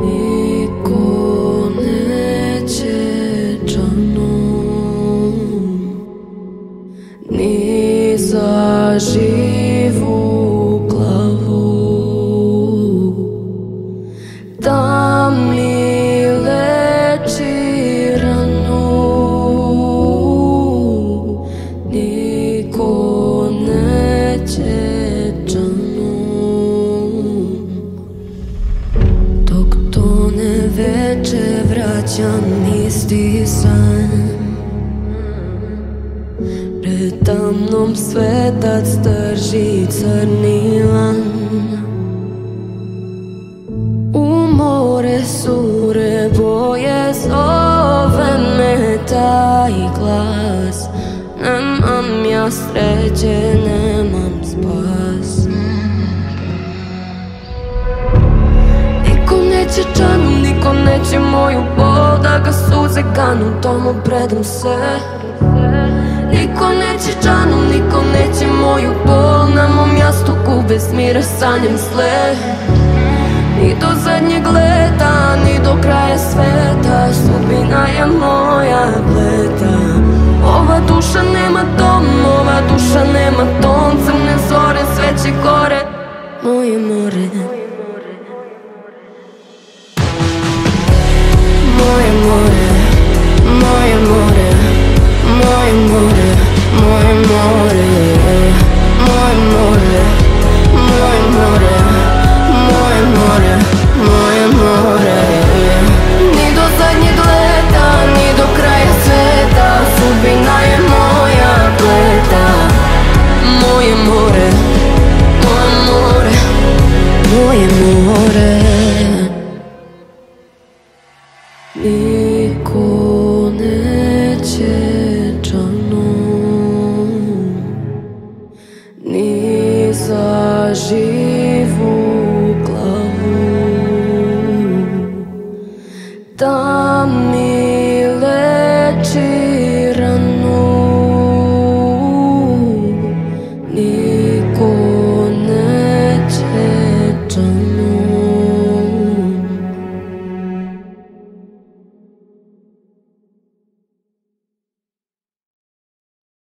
Niko veče vraćam isti san. Pred tamnom svetac drži crni lan. U more sure boje zove me taj glas. Nemam ja sreće, nemam spas. Niko neće čanu, niko neće moju bol Da ga suze ganu, tomu predam se. Niko neće čanu, niko neće moju bol. Na mom jastuku bez mira sanjam sle Ni do zadnjeg leta, ni do kraja sveta Sudbina je moja pleta Ova duša nema dom, ova duša nema ton. Crne zore, sveće gore Moje more ogivo clamo. Dá-me